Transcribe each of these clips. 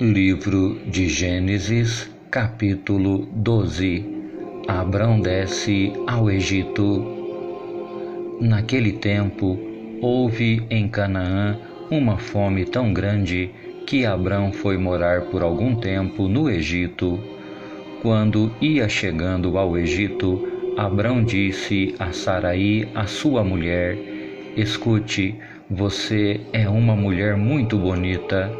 Livro de Gênesis, capítulo 12 Abrão desce ao Egito. Naquele tempo, houve em Canaã uma fome tão grande que Abrão foi morar por algum tempo no Egito. Quando ia chegando ao Egito, Abrão disse a Saraí, a sua mulher: Escute, você é uma mulher muito bonita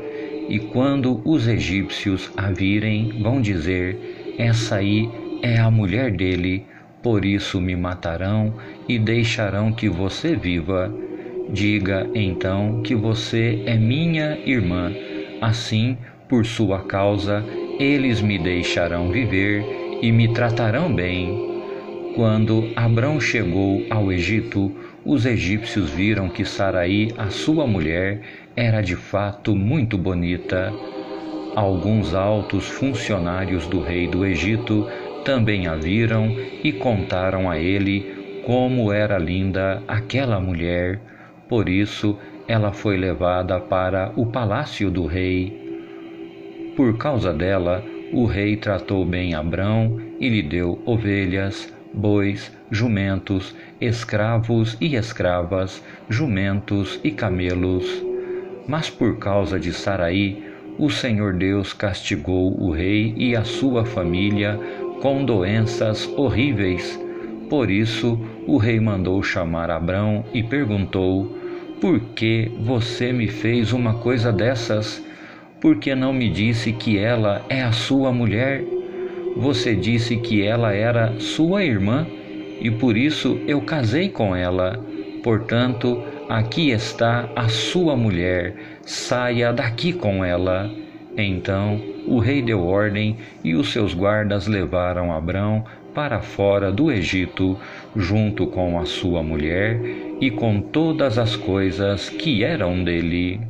e quando os egípcios a virem, vão dizer: Essa aí é a mulher dele, por isso me matarão e deixarão que você viva. Diga então que você é minha irmã. Assim, por sua causa, eles me deixarão viver e me tratarão bem. Quando Abrão chegou ao Egito, os egípcios viram que Saraí, a sua mulher, era de fato muito bonita. Alguns altos funcionários do rei do Egito também a viram e contaram a ele como era linda aquela mulher. Por isso, ela foi levada para o palácio do rei. Por causa dela, o rei tratou bem Abrão e lhe deu ovelhas, bois, jumentos, escravos e escravas, jumentos e camelos. Mas por causa de Saraí, o Senhor Deus castigou o rei e a sua família com doenças horríveis. Por isso, o rei mandou chamar Abrão e perguntou: Por que você me fez uma coisa dessas? Por que não me disse que ela é a sua mulher? Você disse que ela era sua irmã e por isso eu casei com ela. Portanto, aqui está a sua mulher, saia daqui com ela. Então o rei deu ordem e os seus guardas levaram Abrão para fora do Egito, junto com a sua mulher e com todas as coisas que eram dele.